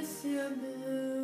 Esse amor